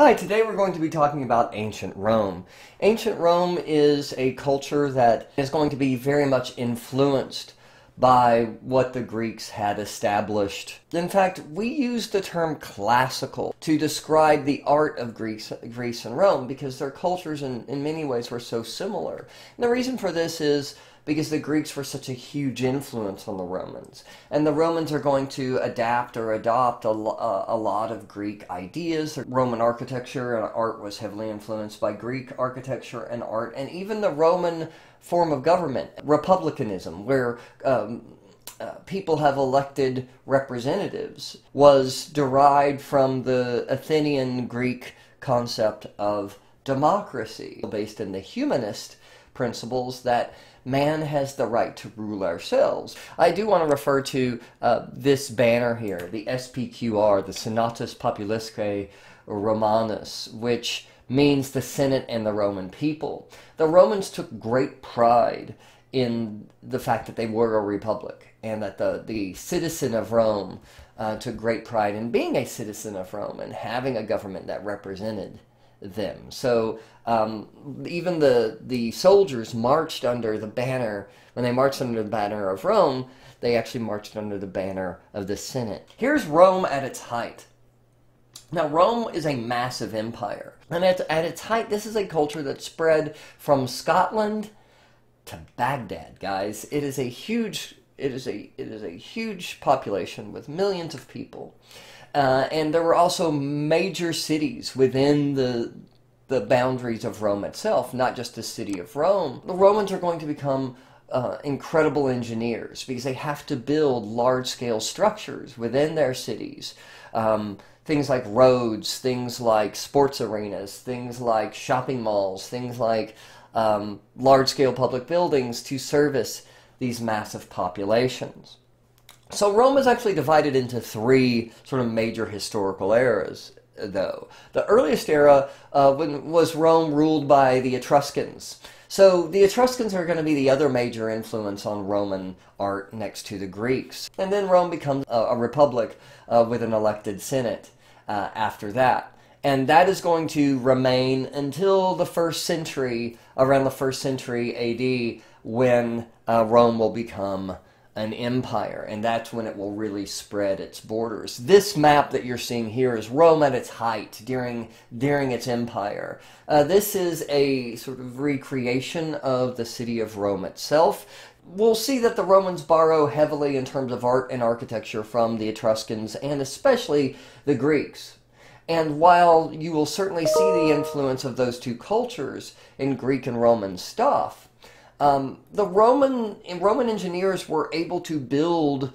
Hi, today we're going to be talking about ancient Rome. Ancient Rome is a culture that is going to be very much influenced by what the Greeks had established. In fact, we use the term classical to describe the art of Greece, Greece and Rome because their cultures in, in many ways were so similar. And the reason for this is because the Greeks were such a huge influence on the Romans. And the Romans are going to adapt or adopt a, a, lot of Greek ideas. Roman architecture and art was heavily influenced by Greek architecture and art, and even the Roman form of government, republicanism, where um, uh, people have elected representatives, was derived from the Athenian Greek concept of democracy, based in the humanist principles that man has the right to rule ourselves. I do want to refer to uh, this banner here, the SPQR, the Senatus Populusque Romanus, which means the Senate and the Roman people. The Romans took great pride in the fact that they were a republic and that the, the citizen of Rome uh, took great pride in being a citizen of Rome and having a government that represented them. So um, even the the soldiers marched under the banner when they marched under the banner of Rome. They actually marched under the banner of the Senate. Here's Rome at its height. Now, Rome is a massive empire. And at, at its height, this is a culture that spread from Scotland to Baghdad, guys. It is a huge it is a it is a huge population with millions of people. Uh, and there were also major cities within the the boundaries of Rome itself, not just the city of Rome. The Romans are going to become uh, incredible engineers because they have to build large scale structures within their cities. Um, things like roads, things like sports arenas, things like shopping malls, things like um, large scale public buildings to service these massive populations. So Rome is actually divided into three sort of major historical eras, though. The earliest era uh, was Rome ruled by the Etruscans. So the Etruscans are going to be the other major influence on Roman art next to the Greeks. And then Rome becomes a, a republic uh, with an elected senate uh, after that. And that is going to remain until the first century, around the first century AD, when uh, Rome will become an empire, and that's when it will really spread its borders. This map that you're seeing here is Rome at its height during during its empire. Uh, this is a sort of recreation of the city of Rome itself. We'll see that the Romans borrow heavily in terms of art and architecture from the Etruscans and especially the Greeks. And while you will certainly see the influence of those two cultures in Greek and Roman stuff, um, the Roman Roman engineers were able to build,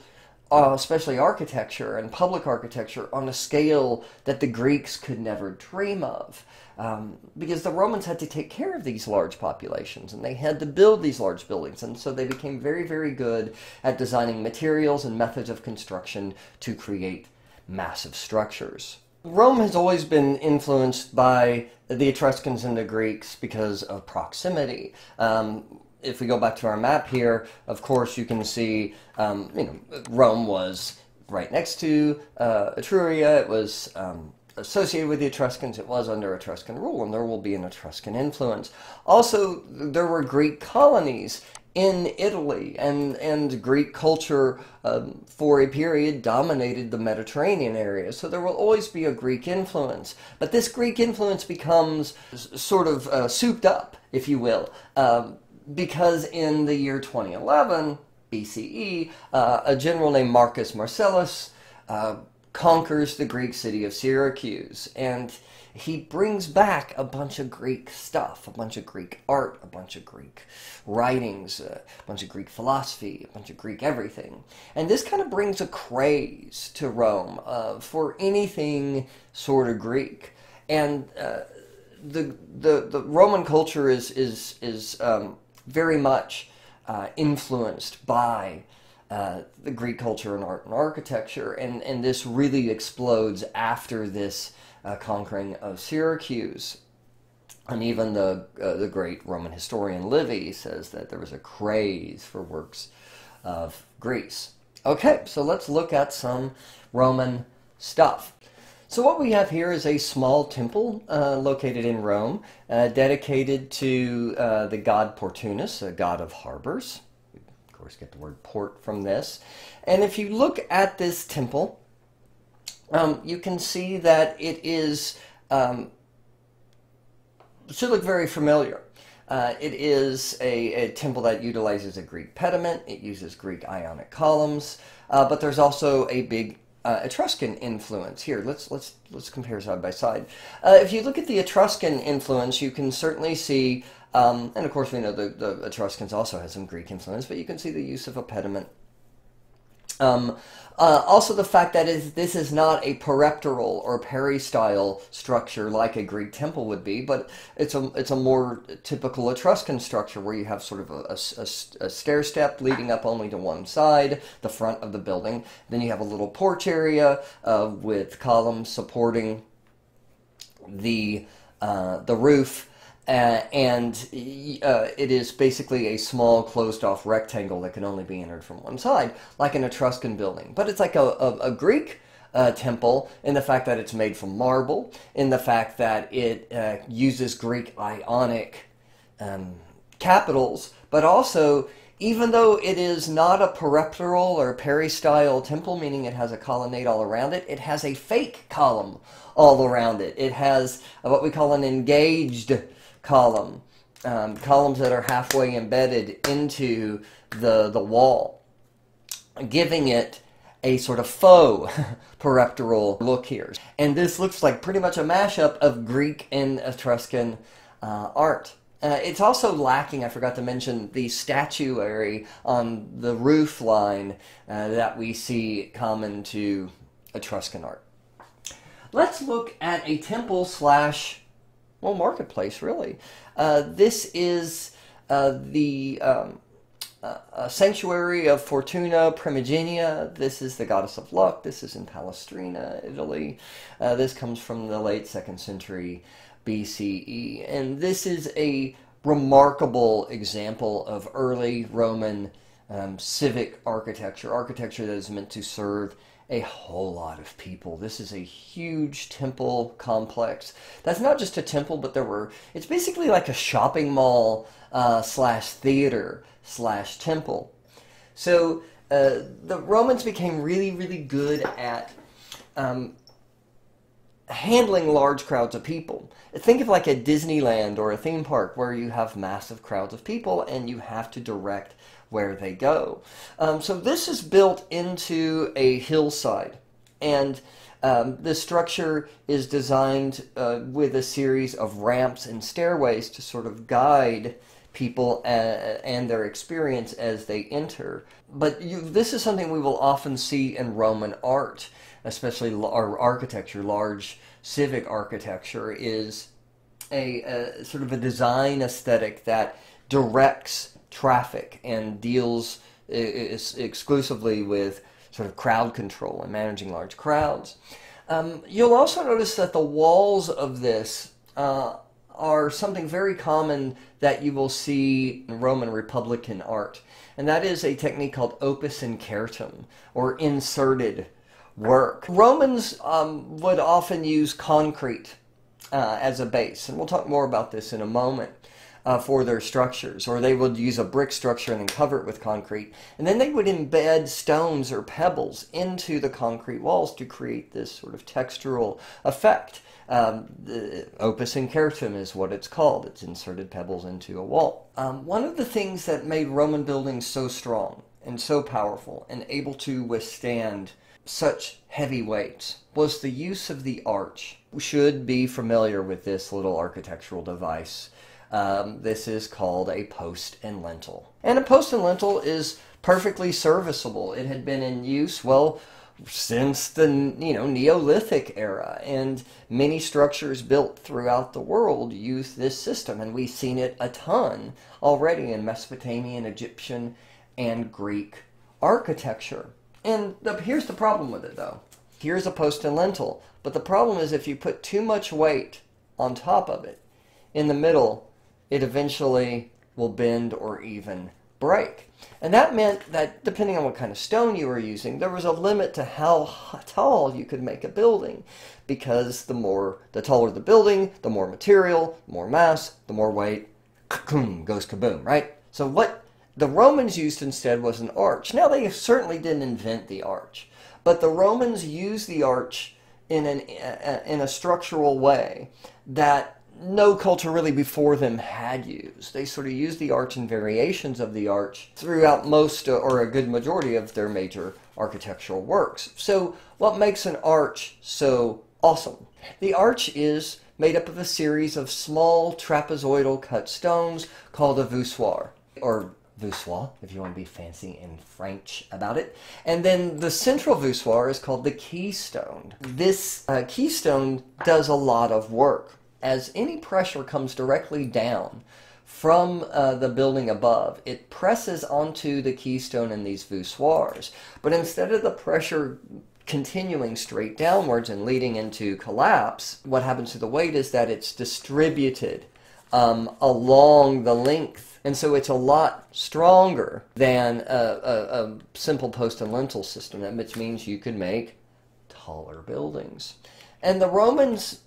uh, especially architecture and public architecture, on a scale that the Greeks could never dream of. Um, because the Romans had to take care of these large populations and they had to build these large buildings. And so they became very, very good at designing materials and methods of construction to create massive structures. Rome has always been influenced by the Etruscans and the Greeks because of proximity. Um, if we go back to our map here, of course, you can see, um, you know, Rome was right next to uh, Etruria. It was um, associated with the Etruscans. It was under Etruscan rule, and there will be an Etruscan influence. Also, there were Greek colonies in Italy, and, and Greek culture um, for a period dominated the Mediterranean area. So there will always be a Greek influence. But this Greek influence becomes sort of uh, souped up, if you will, um, because in the year 2011 BCE, uh, a general named Marcus Marcellus uh, conquers the Greek city of Syracuse, and he brings back a bunch of Greek stuff, a bunch of Greek art, a bunch of Greek writings, a bunch of Greek philosophy, a bunch of Greek everything. And this kind of brings a craze to Rome uh, for anything sort of Greek. And uh, the, the, the Roman culture is, is, is um, very much uh, influenced by uh, the Greek culture and art and architecture, and, and this really explodes after this uh, conquering of Syracuse. And even the, uh, the great Roman historian Livy says that there was a craze for works of Greece. Okay, so let's look at some Roman stuff. So what we have here is a small temple uh, located in Rome, uh, dedicated to uh, the god Portunus, a god of harbors. We, of course, get the word port from this. And if you look at this temple, um, you can see that it is um, should look very familiar. Uh, it is a, a, temple that utilizes a Greek pediment. It uses Greek Ionic columns, uh, but there's also a big uh, Etruscan influence here. Let's let's let's compare side by side. Uh, if you look at the Etruscan influence, you can certainly see, um, and of course we know the, the Etruscans also had some Greek influence, but you can see the use of a pediment um, uh, also, the fact that is, this is not a peripteral or peristyle structure like a Greek temple would be, but it's a it's a more typical Etruscan structure where you have sort of a, a, a, stair step leading up only to one side, the front of the building. Then you have a little porch area uh, with columns supporting the uh, the roof. Uh, and uh, it is basically a small closed off rectangle that can only be entered from one side, like an Etruscan building. But it's like a, a, a Greek uh, temple in the fact that it's made from marble, in the fact that it uh, uses Greek Ionic um, capitals, but also even though it is not a peripteral or peristyle temple, meaning it has a colonnade all around it, it has a fake column all around it. It has what we call an engaged column, um, columns that are halfway embedded into the, the wall, giving it a sort of faux peripteral look here. And this looks like pretty much a mashup of Greek and Etruscan uh, art. Uh, it's also lacking, I forgot to mention, the statuary on the roof line uh, that we see common to Etruscan art. Let's look at a temple slash well, marketplace, really. Uh, this is uh, the um, uh, sanctuary of Fortuna Primigenia. This is the goddess of luck. This is in Palestrina, Italy. Uh, this comes from the late second century BCE. And this is a remarkable example of early Roman um, civic architecture, architecture that is meant to serve a whole lot of people. This is a huge temple complex. That's not just a temple, but there were, it's basically like a shopping mall uh, slash theater slash temple. So uh, the Romans became really, really good at um, handling large crowds of people. Think of like a Disneyland or a theme park where you have massive crowds of people and you have to direct where they go. Um, so this is built into a hillside, and um, the structure is designed uh, with a series of ramps and stairways to sort of guide people uh, and their experience as they enter. But you, this is something we will often see in Roman art, especially our architecture, large civic architecture, is a, a sort of a design aesthetic that directs traffic and deals exclusively with sort of crowd control and managing large crowds. Um, you'll also notice that the walls of this uh, are something very common that you will see in Roman Republican art, and that is a technique called opus incertum, or inserted work. Romans um, would often use concrete uh, as a base, and we'll talk more about this in a moment uh, for their structures, or they would use a brick structure and then cover it with concrete, and then they would embed stones or pebbles into the concrete walls to create this sort of textural effect. Um, opus incertum is what it's called. It's inserted pebbles into a wall. Um, one of the things that made Roman buildings so strong and so powerful and able to withstand such heavy weights was the use of the arch. We should be familiar with this little architectural device. Um, this is called a post and lintel. And a post and lintel is perfectly serviceable. It had been in use, well, since the you know Neolithic era, and many structures built throughout the world use this system, and we've seen it a ton already in Mesopotamian, Egyptian, and Greek architecture. And the, here's the problem with it, though. Here's a post and lintel, but the problem is if you put too much weight on top of it, in the middle, it eventually will bend or even break. And that meant that depending on what kind of stone you were using, there was a limit to how tall you could make a building. Because the more, the taller the building, the more material, more mass, the more weight, goes kaboom, right? So what the Romans used instead was an arch. Now they certainly didn't invent the arch, but the Romans used the arch in an uh, uh, in a structural way that no culture really before them had used. They sort of used the arch and variations of the arch throughout most uh, or a good majority of their major architectural works. So what makes an arch so awesome? The arch is made up of a series of small trapezoidal cut stones called a voussoir or voussoir, if you want to be fancy and French about it. And then the central voussoir is called the keystone. This uh, keystone does a lot of work. As any pressure comes directly down from uh, the building above, it presses onto the keystone in these voussoirs. But instead of the pressure continuing straight downwards and leading into collapse, what happens to the weight is that it's distributed um, along the length. And so it's a lot stronger than a, a, a simple post and lintel system, which means you could make taller buildings. And the Romans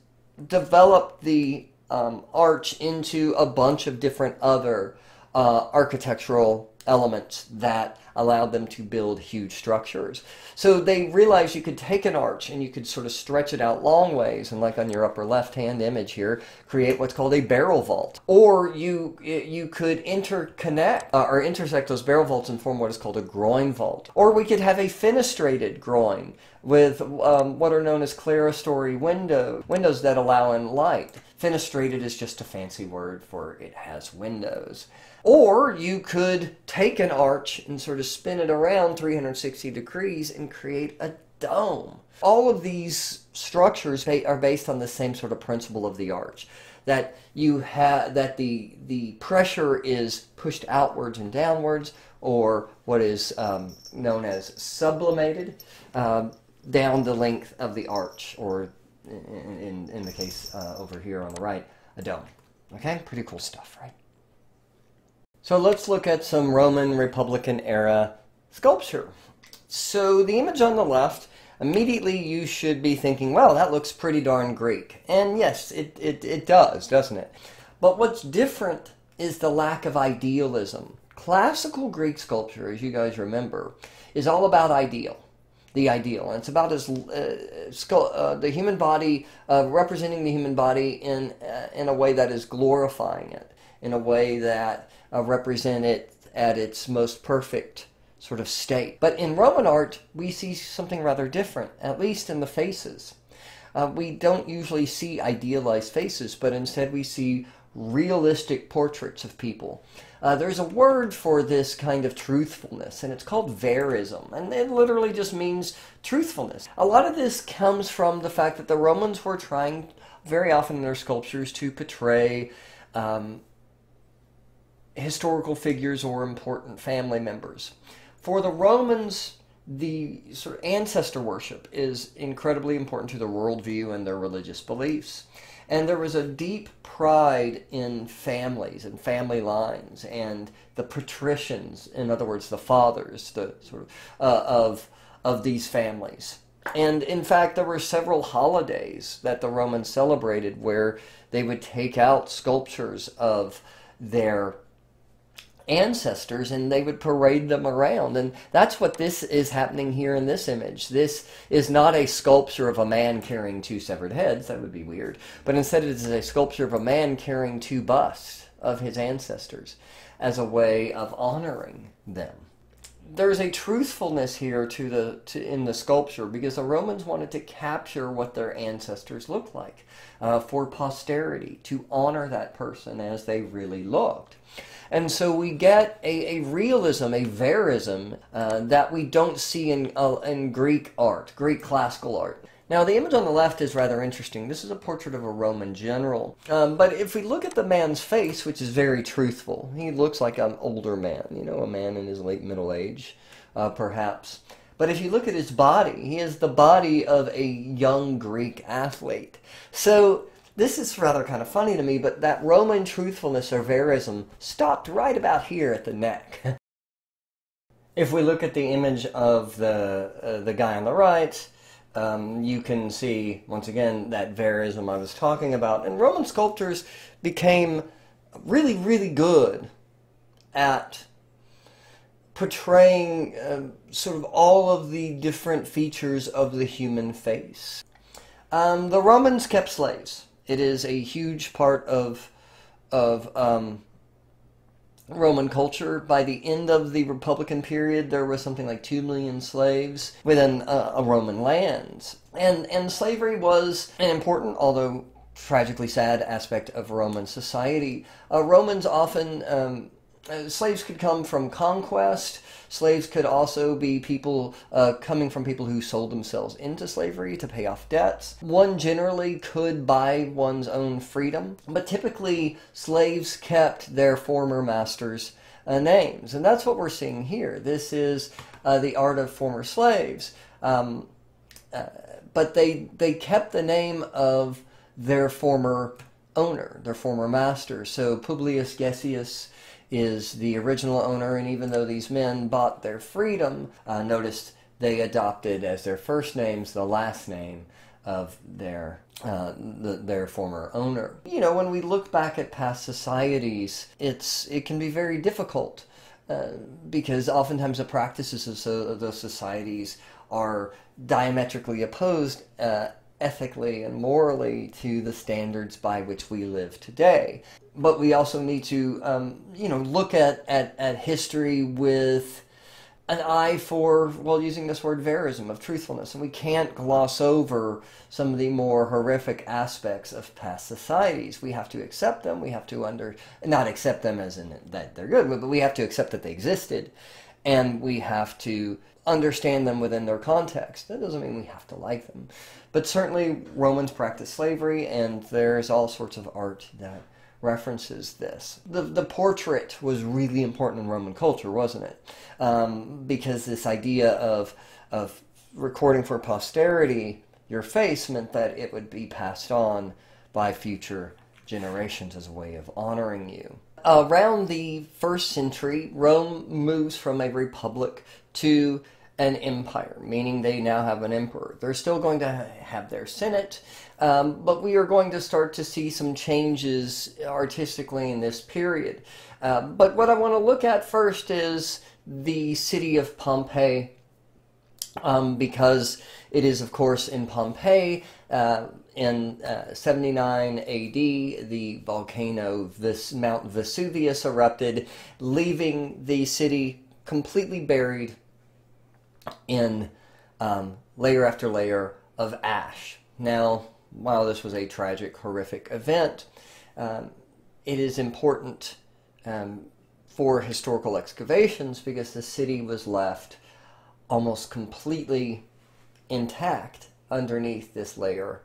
developed the um, arch into a bunch of different other uh, architectural elements that allowed them to build huge structures. So they realized you could take an arch and you could sort of stretch it out long ways, and like on your upper left-hand image here, create what's called a barrel vault. Or you you could interconnect uh, or intersect those barrel vaults and form what is called a groin vault. Or we could have a fenestrated groin with um, what are known as clerestory window windows that allow in light. Fenestrated is just a fancy word for it has windows. Or you could take an arch and sort of spin it around 360 degrees and create a dome. All of these structures are based on the same sort of principle of the arch that you have that the the pressure is pushed outwards and downwards or what is um, known as sublimated um, down the length of the arch or in, in, in the case uh, over here on the right a dome okay pretty cool stuff right so let's look at some Roman Republican era sculpture. So the image on the left, immediately you should be thinking, well, that looks pretty darn Greek. And yes, it, it, it does, doesn't it? But what's different is the lack of idealism. Classical Greek sculpture, as you guys remember, is all about ideal. The ideal. And it's about as, uh, uh, the human body, uh, representing the human body in, uh, in a way that is glorifying it, in a way that uh, represent it at its most perfect sort of state. But in Roman art, we see something rather different, at least in the faces. Uh, we don't usually see idealized faces, but instead we see realistic portraits of people. Uh, there's a word for this kind of truthfulness, and it's called verism, and it literally just means truthfulness. A lot of this comes from the fact that the Romans were trying very often in their sculptures to portray um, historical figures or important family members. For the Romans, the sort of ancestor worship is incredibly important to their worldview and their religious beliefs. And there was a deep pride in families and family lines and the patricians, in other words, the fathers, the sort of uh, of of these families. And in fact, there were several holidays that the Romans celebrated where they would take out sculptures of their ancestors and they would parade them around. And that's what this is happening here in this image. This is not a sculpture of a man carrying two severed heads, that would be weird, but instead it is a sculpture of a man carrying two busts of his ancestors as a way of honoring them. There's a truthfulness here to the to, in the sculpture because the Romans wanted to capture what their ancestors looked like uh, for posterity to honor that person as they really looked. And so we get a, a realism, a verism uh, that we don't see in, uh, in Greek art, Greek classical art. Now, the image on the left is rather interesting. This is a portrait of a Roman general. Um, but if we look at the man's face, which is very truthful, he looks like an older man, you know, a man in his late middle age, uh, perhaps. But if you look at his body, he has the body of a young Greek athlete. So this is rather kind of funny to me, but that Roman truthfulness or verism stopped right about here at the neck. If we look at the image of the, uh, the guy on the right, um, you can see, once again, that verism I was talking about. And Roman sculptors became really, really good at portraying uh, sort of all of the different features of the human face. Um, the Romans kept slaves. It is a huge part of of um, Roman culture. By the end of the Republican period, there was something like two million slaves within a, a Roman lands, and and slavery was an important, although tragically sad, aspect of Roman society. Uh, Romans often um, uh, slaves could come from conquest. Slaves could also be people uh, coming from people who sold themselves into slavery to pay off debts. One generally could buy one's own freedom, but typically slaves kept their former masters' uh, names. And that's what we're seeing here. This is uh, the art of former slaves. Um, uh, but they, they kept the name of their former owner, their former master. So Publius Gessius is the original owner, and even though these men bought their freedom, uh, noticed they adopted as their first names the last name of their uh, the, their former owner. You know, when we look back at past societies, it's it can be very difficult uh, because oftentimes the practices of, so, of, those societies are diametrically opposed uh, ethically and morally to the standards by which we live today. But we also need to, um, you know, look at, at, at history with an eye for, well, using this word verism, of truthfulness. And we can't gloss over some of the more horrific aspects of past societies. We have to accept them. We have to under, not accept them as in that they're good, but we have to accept that they existed. And we have to understand them within their context. That doesn't mean we have to like them. But certainly Romans practiced slavery, and there's all sorts of art that references this. The, the portrait was really important in Roman culture, wasn't it? Um, because this idea of, of recording for posterity your face meant that it would be passed on by future generations as a way of honoring you. Around the first century, Rome moves from a republic to an empire, meaning they now have an emperor. They're still going to have their senate, um, but we are going to start to see some changes artistically in this period. Uh, but what I want to look at first is the city of Pompeii, um, because it is, of course, in Pompeii. Uh, in uh, 79 AD, the volcano, this Mount Vesuvius, erupted, leaving the city completely buried in um, layer after layer of ash. Now, while this was a tragic, horrific event, um, it is important um, for historical excavations because the city was left almost completely intact underneath this layer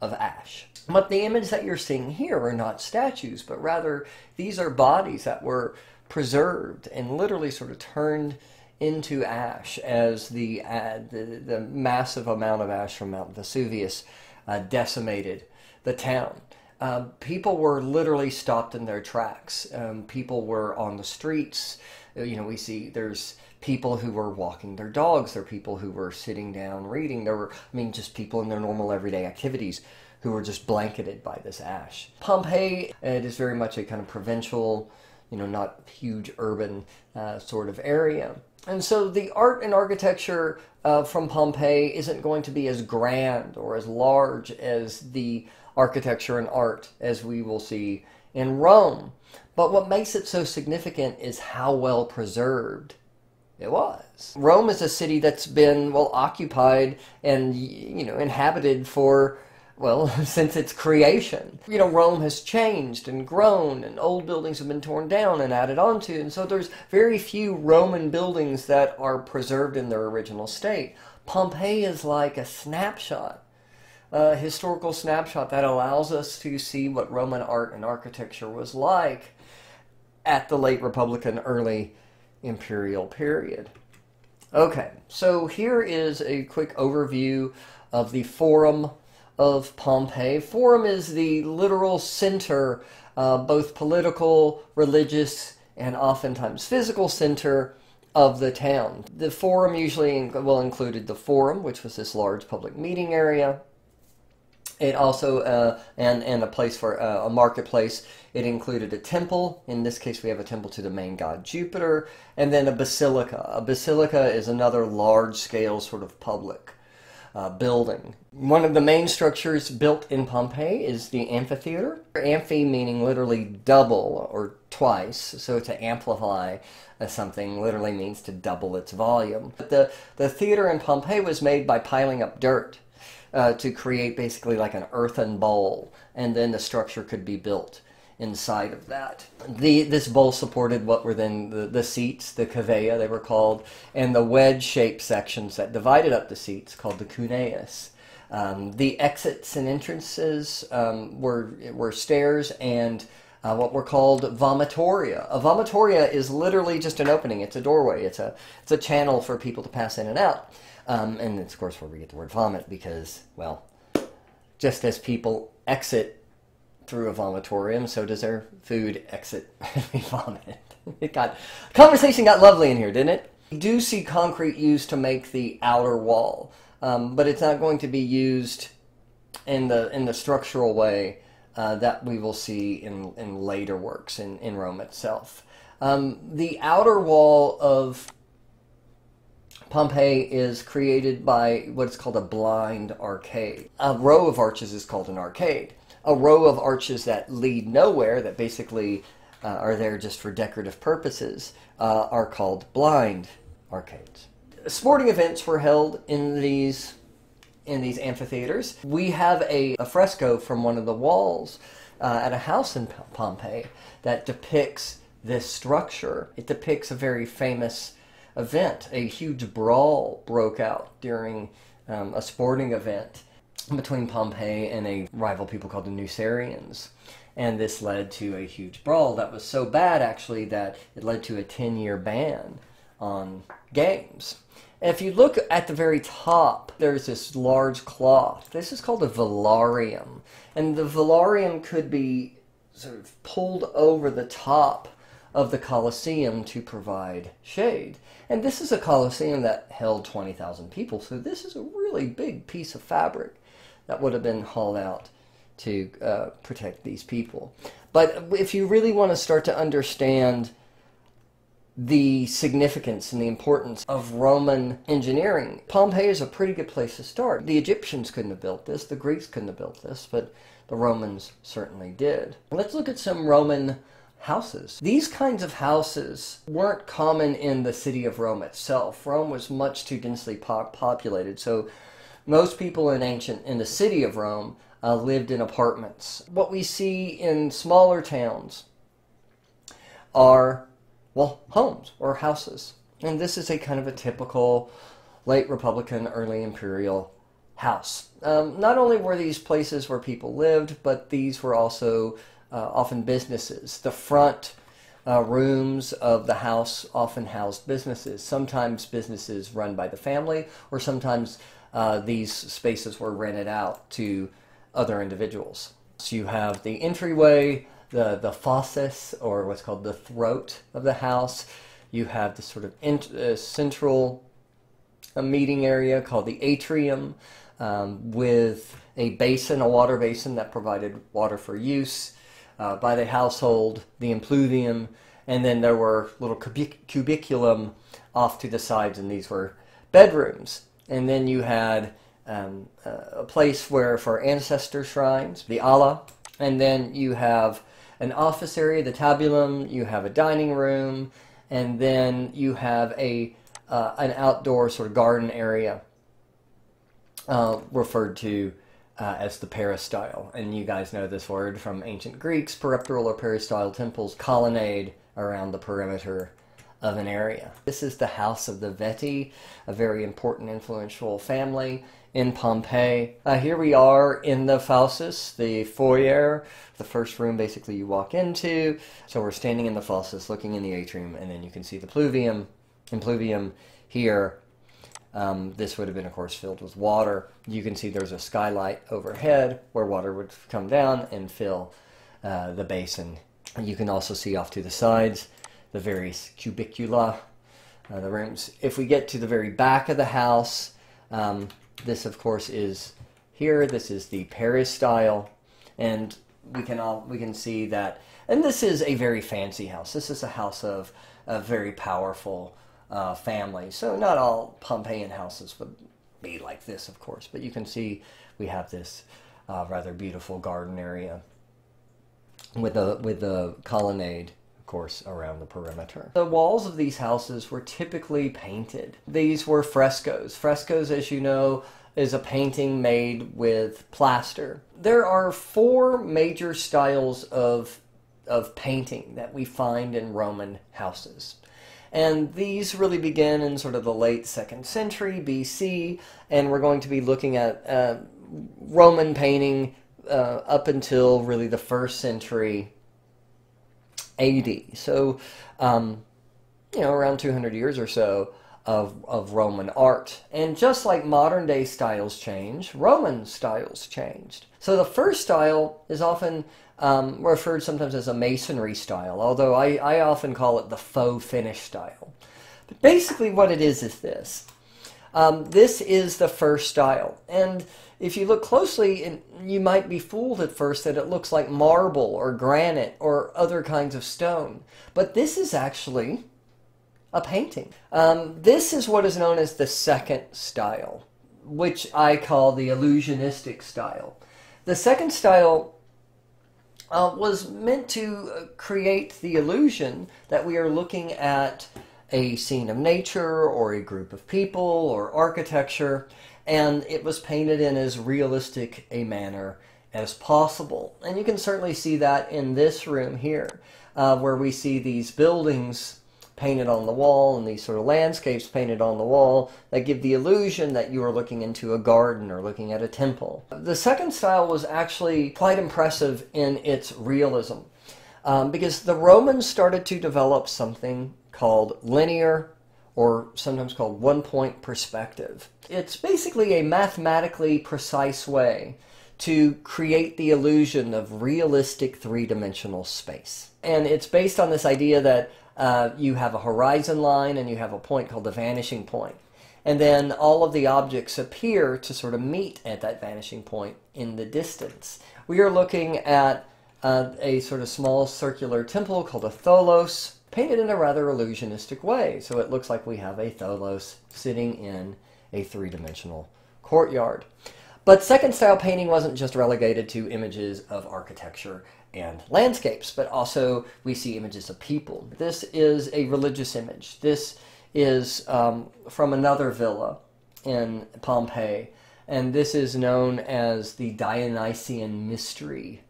of ash. But the image that you're seeing here are not statues, but rather these are bodies that were preserved and literally sort of turned into ash as the, uh, the, the, massive amount of ash from Mount Vesuvius uh, decimated the town. Uh, people were literally stopped in their tracks. Um, people were on the streets. Uh, you know, we see there's people who were walking their dogs. There are people who were sitting down reading. There were, I mean, just people in their normal everyday activities who were just blanketed by this ash. Pompeii, it is very much a kind of provincial, you know, not huge urban uh, sort of area. And so the art and architecture uh, from Pompeii isn't going to be as grand or as large as the architecture and art as we will see in Rome. But what makes it so significant is how well preserved it was. Rome is a city that's been well occupied and you know inhabited for well, since its creation. You know, Rome has changed and grown, and old buildings have been torn down and added onto, and so there's very few Roman buildings that are preserved in their original state. Pompeii is like a snapshot, a historical snapshot that allows us to see what Roman art and architecture was like at the late Republican, early imperial period. Okay, so here is a quick overview of the Forum of Pompeii. Forum is the literal center, uh, both political, religious, and oftentimes physical center of the town. The forum usually well included the forum, which was this large public meeting area. It also uh, and and a place for uh, a marketplace. It included a temple. In this case, we have a temple to the main god Jupiter, and then a basilica. A basilica is another large-scale sort of public uh, building. One of the main structures built in Pompeii is the amphitheater. Amphi meaning literally double or twice, so to amplify something literally means to double its volume. But the, the theater in Pompeii was made by piling up dirt uh, to create basically like an earthen bowl, and then the structure could be built inside of that. The this bowl supported what were then the, the seats, the cavea they were called, and the wedge-shaped sections that divided up the seats called the cuneus. Um, the exits and entrances um, were were stairs and uh, what were called vomitoria. A vomitoria is literally just an opening. It's a doorway. It's a it's a channel for people to pass in and out. Um, and it's of course where we get the word vomit because well, just as people exit through a vomitorium, so does their food exit vomit. It got conversation got lovely in here, didn't it? We do see concrete used to make the outer wall, um, but it's not going to be used in the in the structural way uh, that we will see in, in later works in, in Rome itself. Um, the outer wall of Pompeii is created by what is called a blind arcade. A row of arches is called an arcade. A row of arches that lead nowhere, that basically uh, are there just for decorative purposes, uh, are called blind arcades. Sporting events were held in these in these amphitheaters. We have a, a fresco from one of the walls uh, at a house in Pompeii that depicts this structure. It depicts a very famous event. A huge brawl broke out during um, a sporting event between Pompeii and a rival people called the Nucerians. And this led to a huge brawl that was so bad, actually, that it led to a 10 year ban on games. If you look at the very top, there's this large cloth. This is called a velarium. And the velarium could be sort of pulled over the top of the Colosseum to provide shade. And this is a Colosseum that held 20,000 people, so this is a really big piece of fabric that would have been hauled out to uh, protect these people. But if you really want to start to understand the significance and the importance of Roman engineering. Pompeii is a pretty good place to start. The Egyptians couldn't have built this, the Greeks couldn't have built this, but the Romans certainly did. Let's look at some Roman houses. These kinds of houses weren't common in the city of Rome itself. Rome was much too densely populated, so most people in ancient in the city of Rome uh, lived in apartments. What we see in smaller towns are well, homes or houses. And this is a kind of a typical late Republican, early imperial house. Um, not only were these places where people lived, but these were also uh, often businesses. The front uh, rooms of the house often housed businesses. Sometimes businesses run by the family, or sometimes uh, these spaces were rented out to other individuals. So you have the entryway, the, the fauces, or what's called the throat of the house. You have the sort of uh, central uh, meeting area called the atrium um, with a basin, a water basin that provided water for use uh, by the household, the impluvium, and then there were little cubic- cubiculum off to the sides, and these were bedrooms. And then you had um, a place where for ancestor shrines, the ala, and then you have an office area, the tabulum, you have a dining room, and then you have a uh, an outdoor sort of garden area uh, referred to uh, as the peristyle. And you guys know this word from ancient Greeks, peripteral or peristyle temples, colonnade around the perimeter of an area. This is the house of the Vettii, a very important influential family in Pompeii. Uh, here we are in the Fauces, the foyer, the first room basically you walk into. So we're standing in the Fauces looking in the atrium, and then you can see the pluvium. Impluvium here, um, this would have been, of course, filled with water. You can see there's a skylight overhead where water would come down and fill uh, the basin. You can also see off to the sides the various cubicula uh, the rooms. If we get to the very back of the house, um, this of course is here. This is the peristyle, and we can all we can see that. And this is a very fancy house. This is a house of a very powerful uh, family. So not all Pompeian houses would be like this, of course, but you can see we have this uh, rather beautiful garden area with the with the colonnade course around the perimeter. The walls of these houses were typically painted. These were frescoes. Frescoes as you know is a painting made with plaster. There are four major styles of of painting that we find in Roman houses. And these really begin in sort of the late second century BC, and we're going to be looking at uh, Roman painting uh, up until really the first century AD. So, um, you know, around 200 years or so of, of Roman art. And just like modern day styles change, Roman styles changed. So the first style is often um, referred sometimes as a masonry style, although I, I often call it the faux finish style. But basically, what it is is this. Um, this is the first style. And if you look closely, you might be fooled at first that it looks like marble or granite or other kinds of stone. But this is actually a painting. Um, this is what is known as the second style, which I call the illusionistic style. The second style uh, was meant to uh, create the illusion that we are looking at a scene of nature or a group of people or architecture, and it was painted in as realistic a manner as possible. And you can certainly see that in this room here, uh, where we see these buildings painted on the wall and these sort of landscapes painted on the wall that give the illusion that you are looking into a garden or looking at a temple. The second style was actually quite impressive in its realism um, because the Romans started to develop something called linear or sometimes called one point perspective. It's basically a mathematically precise way to create the illusion of realistic three dimensional space. And it's based on this idea that uh, you have a horizon line and you have a point called the vanishing point. And then all of the objects appear to sort of meet at that vanishing point in the distance. We are looking at uh, a sort of small circular temple called a tholos, painted in a rather illusionistic way. So it looks like we have a tholos sitting in a three-dimensional courtyard. But second style painting wasn't just relegated to images of architecture and landscapes, but also we see images of people. This is a religious image. This is um, from another villa in Pompeii, and this is known as the Dionysian Mystery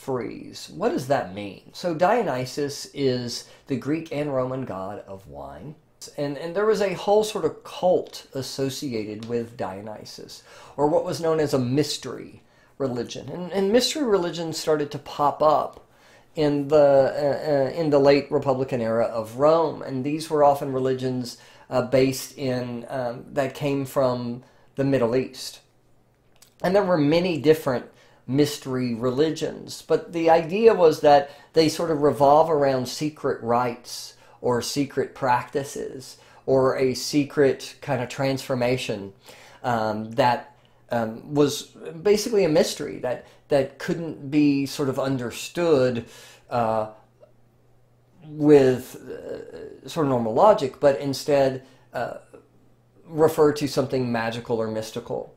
frieze. What does that mean? So Dionysus is the Greek and Roman god of wine. And, and there was a whole sort of cult associated with Dionysus, or what was known as a mystery religion. And, and mystery religion started to pop up in the, uh, uh, in the late Republican era of Rome. And these were often religions uh, based in, um, that came from the Middle East. And there were many different mystery religions. But the idea was that they sort of revolve around secret rites or secret practices or a secret kind of transformation um, that um, was basically a mystery that, that couldn't be sort of understood uh, with uh, sort of normal logic, but instead uh, refer to something magical or mystical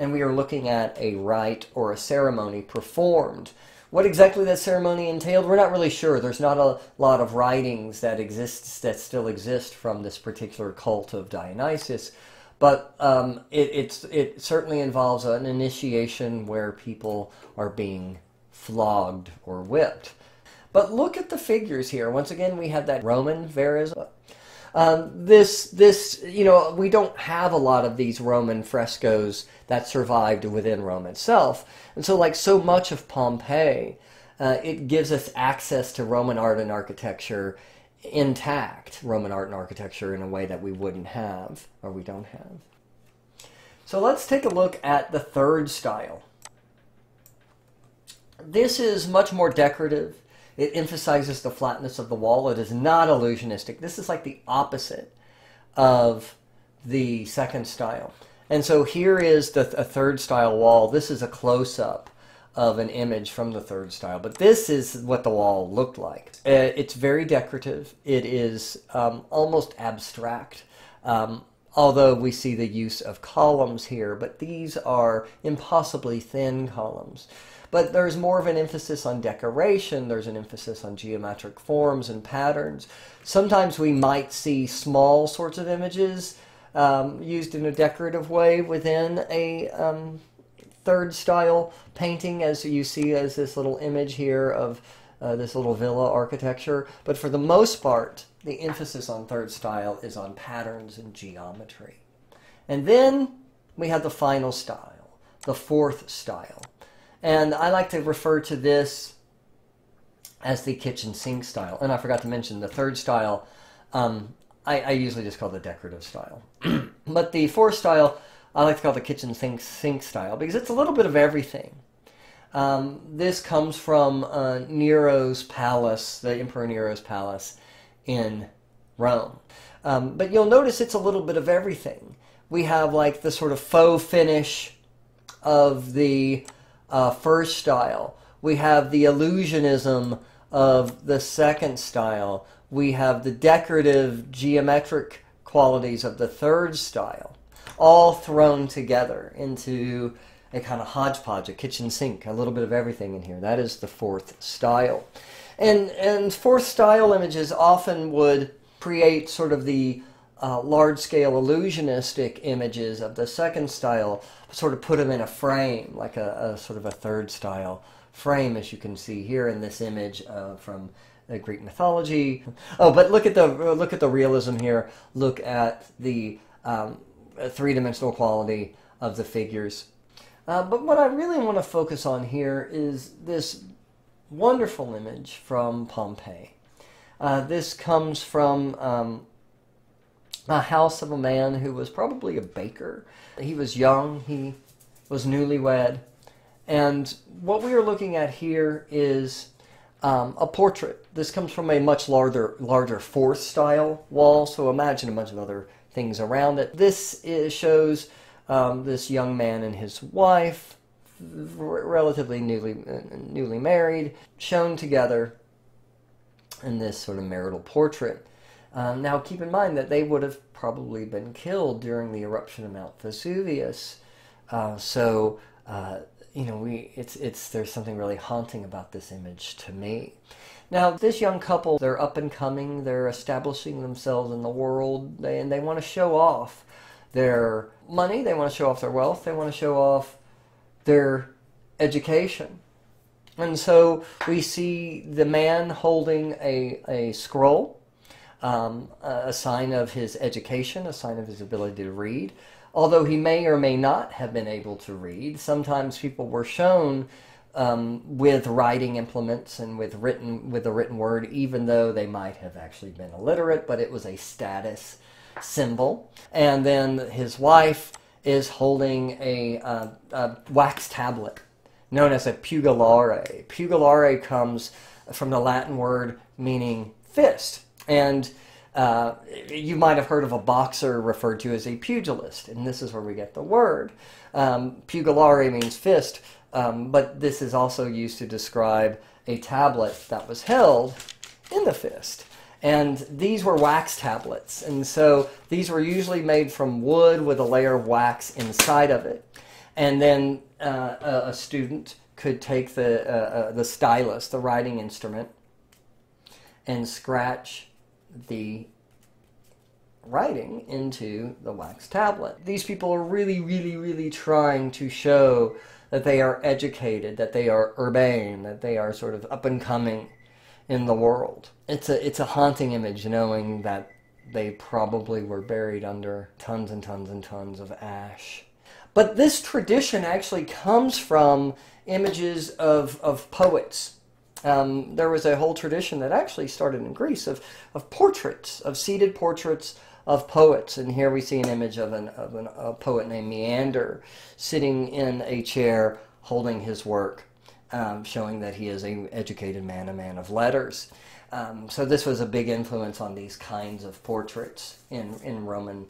and we are looking at a rite or a ceremony performed. What exactly that ceremony entailed, we're not really sure. There's not a lot of writings that exists that still exist from this particular cult of Dionysus, but um, it, it certainly involves an initiation where people are being flogged or whipped. But look at the figures here. Once again, we have that Roman verism. Um, this, this, you know, we don't have a lot of these Roman frescoes that survived within Rome itself. And so, like so much of Pompeii, uh, it gives us access to Roman art and architecture intact, Roman art and architecture in a way that we wouldn't have, or we don't have. So let's take a look at the third style. This is much more decorative. It emphasizes the flatness of the wall. It is not illusionistic. This is like the opposite of the second style. And so here is the a third style wall. This is a close up of an image from the third style, but this is what the wall looked like. Uh, it's very decorative. It is um, almost abstract. Um, although we see the use of columns here, but these are impossibly thin columns. But there's more of an emphasis on decoration, there's an emphasis on geometric forms and patterns. Sometimes we might see small sorts of images um, used in a decorative way within a um, third style painting, as you see as this little image here of uh, this little villa architecture. But for the most part, the emphasis on third style is on patterns and geometry. And then we have the final style, the fourth style. And I like to refer to this as the kitchen sink style. And I forgot to mention the third style um, I, I usually just call the decorative style. but the fourth style, I like to call the kitchen sink, sink style because it's a little bit of everything. Um, this comes from uh, Nero's palace, the Emperor Nero's palace in Rome. Um, but you'll notice it's a little bit of everything. We have like the sort of faux finish of the uh, first style. We have the illusionism of the second style we have the decorative geometric qualities of the third style all thrown together into a kind of hodgepodge, a kitchen sink, a little bit of everything in here. That is the fourth style. And, and fourth style images often would create sort of the uh, large scale illusionistic images of the second style, sort of put them in a frame, like a, a sort of a third style frame, as you can see here in this image uh, from uh, Greek mythology. Oh, but look at the look at the realism here. Look at the um, three-dimensional quality of the figures. Uh, but what I really want to focus on here is this wonderful image from Pompeii. Uh, this comes from um, a house of a man who was probably a baker. He was young. He was newlywed. And what we are looking at here is um, a portrait. This comes from a much larger, larger fourth style wall, so imagine a bunch of other things around it. This is, shows um, this young man and his wife, relatively newly, uh, newly married, shown together in this sort of marital portrait. Um, now keep in mind that they would have probably been killed during the eruption of Mount Vesuvius. Uh, so uh, you know, we it's it's there's something really haunting about this image to me. Now, this young couple, they're up and coming, they're establishing themselves in the world, they, and they want to show off their money, they want to show off their wealth, they want to show off their education. And so we see the man holding a, a scroll, um, a sign of his education, a sign of his ability to read although he may or may not have been able to read, sometimes people were shown um, with writing implements and with written with the written word, even though they might have actually been illiterate, but it was a status symbol. And then his wife is holding a, uh, a wax tablet known as a pugilare. Pugilare comes from the Latin word meaning fist, and uh, you might have heard of a boxer referred to as a pugilist, and this is where we get the word. Um, pugilare means fist, um, but this is also used to describe a tablet that was held in the fist. And these were wax tablets, and so these were usually made from wood with a layer of wax inside of it. And then uh, a, student could take the, uh, uh the stylus, the writing instrument, and scratch the writing into the wax tablet. These people are really, really, really trying to show that they are educated, that they are urbane, that they are sort of up and coming in the world. It's a it's a haunting image knowing that they probably were buried under tons and tons and tons of ash. But this tradition actually comes from images of, of poets um, there was a whole tradition that actually started in Greece of, of portraits, of seated portraits of poets. And here we see an image of, an, of an, a poet named Menander sitting in a chair holding his work. Um, showing that he is an educated man, a man of letters. Um, so this was a big influence on these kinds of portraits in, in Roman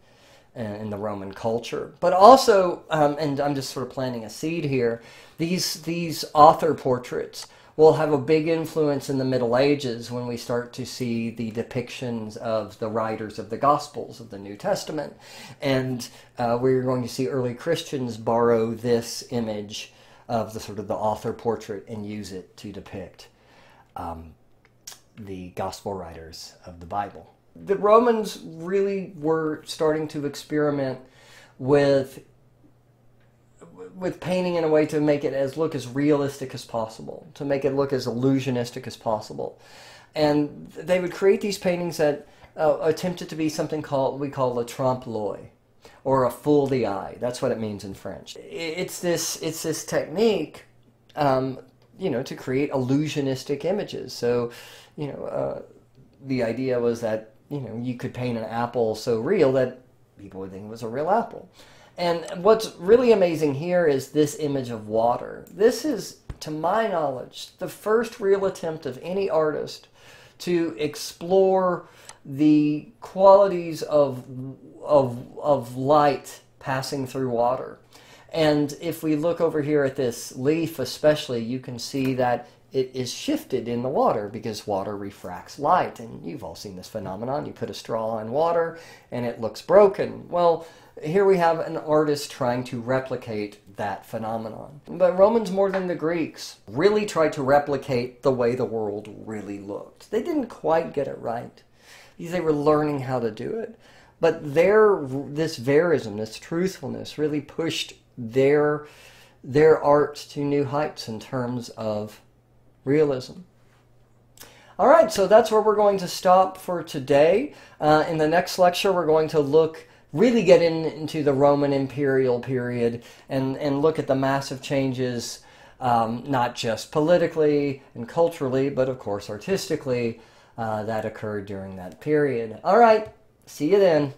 uh, in the Roman culture. But also, um, and I'm just sort of planting a seed here, these these author portraits will have a big influence in the Middle Ages when we start to see the depictions of the writers of the Gospels of the New Testament. And uh, we're going to see early Christians borrow this image of the sort of the author portrait and use it to depict um, the Gospel writers of the Bible. The Romans really were starting to experiment with with painting in a way to make it as look as realistic as possible, to make it look as illusionistic as possible. And they would create these paintings that uh, attempted to be something called we call a trompe l'oeil, or a fool the eye. That's what it means in French. It's this it's this technique, um, you know, to create illusionistic images. So, you know, uh, the idea was that you know you could paint an apple so real that people would think it was a real apple. And what's really amazing here is this image of water. This is, to my knowledge, the first real attempt of any artist to explore the qualities of, of, of light passing through water. And if we look over here at this leaf especially, you can see that it is shifted in the water because water refracts light. And you've all seen this phenomenon. You put a straw in water and it looks broken. Well, here we have an artist trying to replicate that phenomenon. But Romans, more than the Greeks, really tried to replicate the way the world really looked. They didn't quite get it right they were learning how to do it. But their this verism, this truthfulness, really pushed their their art to new heights in terms of realism. All right, so that's where we're going to stop for today. Uh, in the next lecture, we're going to look really get in, into the Roman imperial period and, and look at the massive changes, um, not just politically and culturally, but of course artistically, uh, that occurred during that period. All right, see you then.